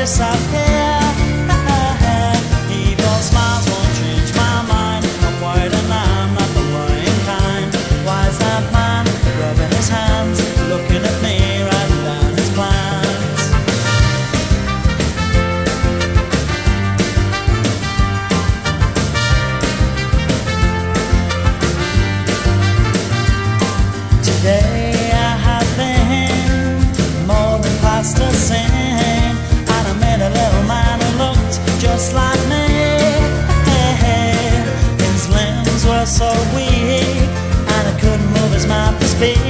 just South thing